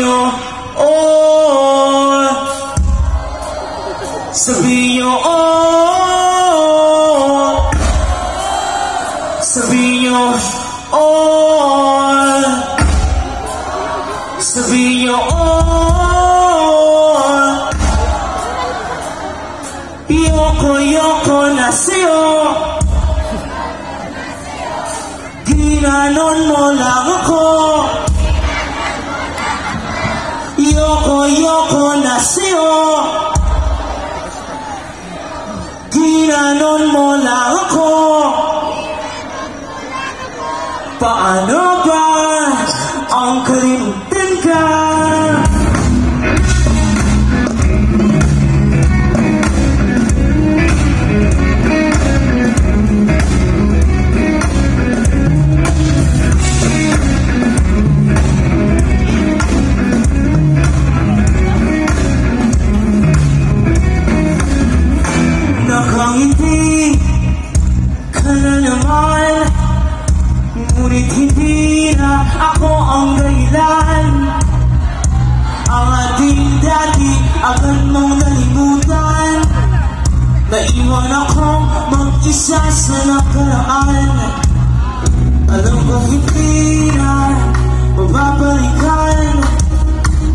you Ngunit hindi na ako ang dahilan. Ang ating dati agad mong nalimutan. Naiwan akong mag-isa sa nakaraan. Alam ko hindi na mababalikan.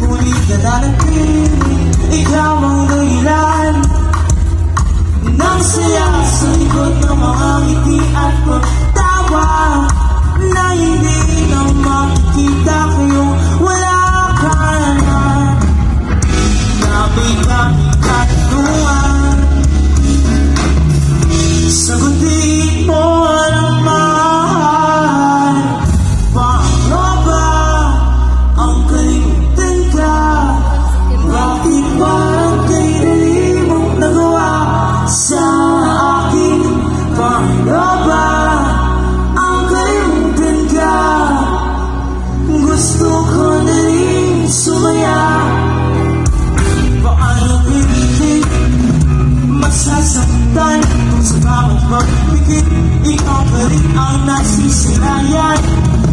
Ngunit nananatili ikaw ang dahilan. Nang saya sa likod ng mga ngiti at pagkakas hindi na makita time I'm a perfect, we can eat all, it's all nice, you should I,